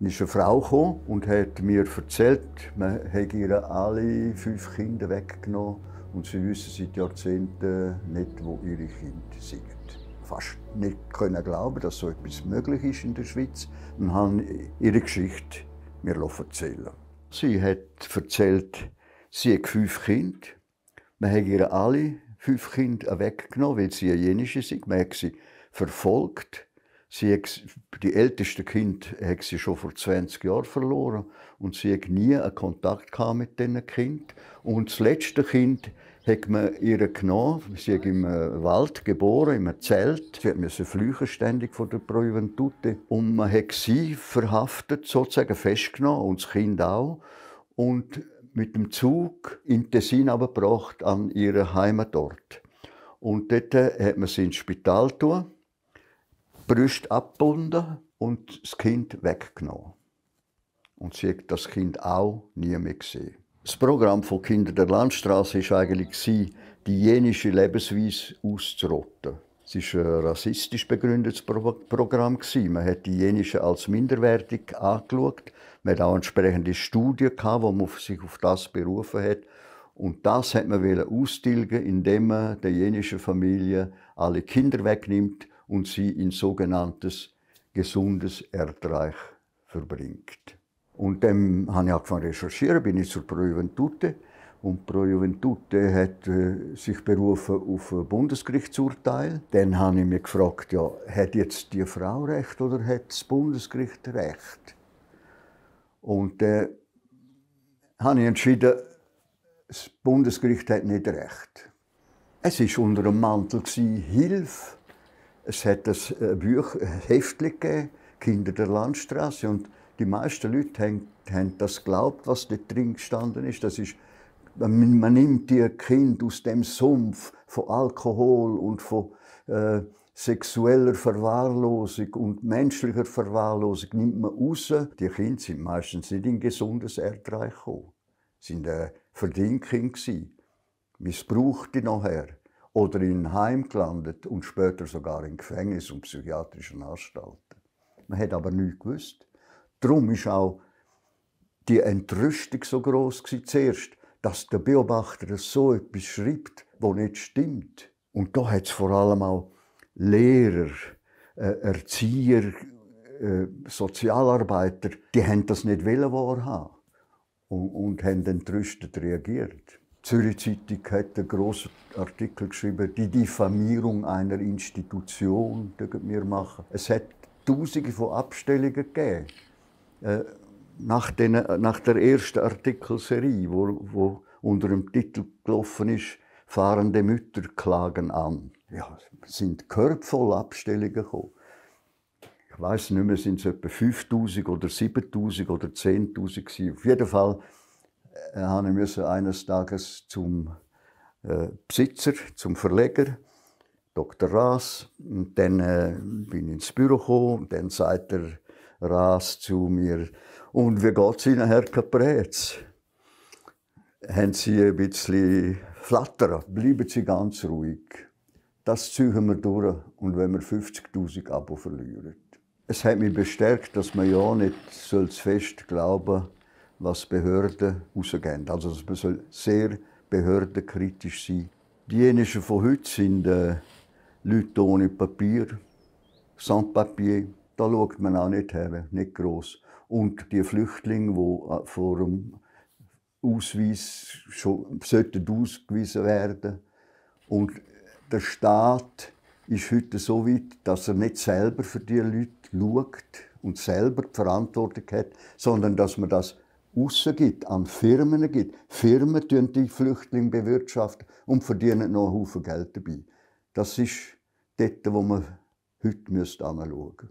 Dann ist eine Frau gekommen und hat mir erzählt, man hätte ihr alle fünf Kinder weggenommen und sie wissen seit Jahrzehnten nicht, wo ihre Kinder sind. Fast nicht können glauben, dass so etwas möglich ist in der Schweiz und haben ihre Geschichte mir erzählen. Sie hat erzählt, sie hat fünf Kinder. Man hat ihr alle fünf Kinder weggenommen, weil sie eine jenische sind. Man hat sie verfolgt Sie die ältesten Kind hat sie schon vor 20 Jahren verloren und sie hat nie einen Kontakt mit diesen Kind. Und das letzte Kind hat man ihr genommen. Sie ist im Wald geboren, einem Zelt. Sie musste flüchten ständig von der Pro Juventute. Und man hat sie verhaftet, sozusagen festgenommen und das Kind auch. Und mit dem Zug in Tessin gebracht an ihre Heimatort. Und dort hat man sie ins Spital getan Brüste abgebunden und das Kind weggenommen. Und sie hat das Kind auch nie mehr gesehen. Das Programm von Kinder der Landstraße war eigentlich, die jenische Lebensweise auszurotten. Es war ein rassistisch begründetes Programm. Man hat die jenische als minderwertig angeschaut. Man hat auch entsprechende Studien, wo man sich auf das berufen hat. Und das hat man austilgen, indem man der jenischen Familie alle Kinder wegnimmt und sie in sogenanntes gesundes Erdreich verbringt. Und dann habe ich angefangen zu recherchieren, bin ich zur Pro Juventute. Und Pro Juventute hat äh, sich berufen auf ein Bundesgerichtsurteil. Dann habe ich mich gefragt, ja, hat jetzt die Frau Recht oder hat das Bundesgericht Recht? Und dann äh, habe ich entschieden, das Bundesgericht hat nicht Recht. Es war unter dem Mantel Hilfe es hat ein äh, Buch, ein Heftchen gegeben, Kinder der Landstraße. Und die meisten Leute haben, haben das geglaubt, was dort drin gestanden ist. Das ist man, nimmt die Kinder aus dem Sumpf von Alkohol und von äh, sexueller Verwahrlosung und menschlicher Verwahrlosung nimmt man raus. Die Kinder sind meistens nicht in gesundes Erdreich gekommen. Sie waren äh, Verdingkinder, missbrauchte nachher oder in Heim gelandet und später sogar in Gefängnis und psychiatrischen Anstalten. Man hat aber nichts gewusst. Darum ist auch die Entrüstung so groß zuerst, dass der Beobachter so etwas schreibt, wo nicht stimmt. Und da hat es vor allem auch Lehrer, äh, Erzieher, äh, Sozialarbeiter, die haben das nicht wahrhaben und, und haben entrüstet reagiert. Zürich Zeitung hat einen grossen Artikel geschrieben, die Diffamierung einer Institution, die wir machen. Es hat Tausende von Abstellungen gegeben. Äh, nach, den, nach, der ersten Artikelserie, wo, wo, unter dem Titel gelaufen ist, fahrende Mütter klagen an. Ja, sind körbvoll Abstellungen gekommen. Ich weiß nicht mehr, sind es etwa 5000 oder 7000 oder 10.000 Auf jeden Fall äh, habe ich eines Tages zum äh, Besitzer, zum Verleger, Dr. Raas. Und dann äh, bin ich ins Büro gekommen dann sagt der Raas zu mir, und wie geht es Ihnen, Herr Caprez? Haben Sie ein bisschen flattern? Bleiben Sie ganz ruhig. Das ziehen wir durch und wenn wir 50.000 Abo verlieren. Es hat mich bestärkt, dass man ja nicht fest glauben soll, was Behörden rausgeben. Also man soll sehr behördenkritisch sein. Diejenigen von heute sind äh, Leute ohne Papier, sans Papier. Da schaut man auch nicht her, nicht gross. Und die Flüchtlinge, die äh, vor dem Ausweis schon sollten ausgewiesen werden. Und der Staat ist heute so weit, dass er nicht selber für die Leute schaut und selber die Verantwortung hat, sondern dass man das rausgibt, an Firmen gibt. Firmen tun die Flüchtlinge bewirtschaften und verdienen noch einen Haufen Geld dabei. Das ist dort, wo man heute anschauen müsste.